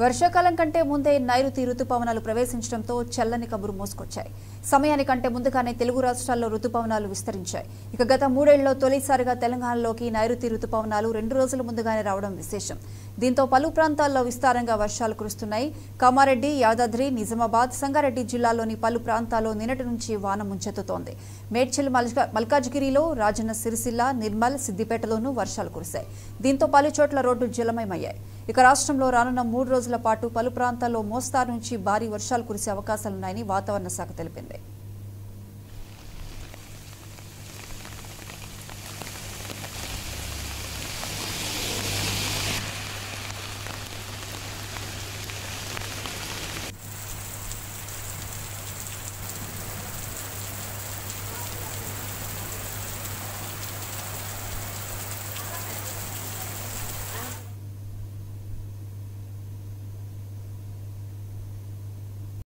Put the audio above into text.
వర్షాకాలం కంటే ముందే నైరుతి రుతుపవనాలు ప్రవేశించడంతో చల్లని కబురు మోసుకొచ్చాయి. సమయానికంటే ముందుగానే తెలుగు రాష్ట్రాల్లో రుతుపవనాలు విస్తరించాయి. ఇక గత మూడేళ్ళలో తొలిసారిగా తెలంగాణలోకి నైరుతి రుతుపవనాలు రెండు రోజుల ముందుగానే రావడం విశేషం. దీంతో పలు ప్రాంతాల్లో విస్తారంగా వర్షాలు కురుస్తున్నాయి. కామారెడ్డి యాదాద్రి నిజామాబాద్ సంగారెడ్డి జిల్లాలోని పలు ప్రాంతాల్లో నిన్నటి నుంచి వాన ముంచెత్తుతోంది. మేడ్చల్ మల్కాజ్గిరిలో రాజన్న సిరిసిల్ల నిర్మల్ సిద్దిపేటలోనూ వర్షాలు కురిశాయి. దీంతో పలు చోట్ల రోడ్డు జలమయమయ్యాయి. ఇక రాష్ట్రంలో రానున్న మూడు రోజుల పాటు పలు ప్రాంతాల్లో మోస్తారు నుంచి భారీ వర్షాలు కురిసే అవకాశాలున్నాయని వాతావరణ శాఖ తెలిపింది.